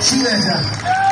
期待一下。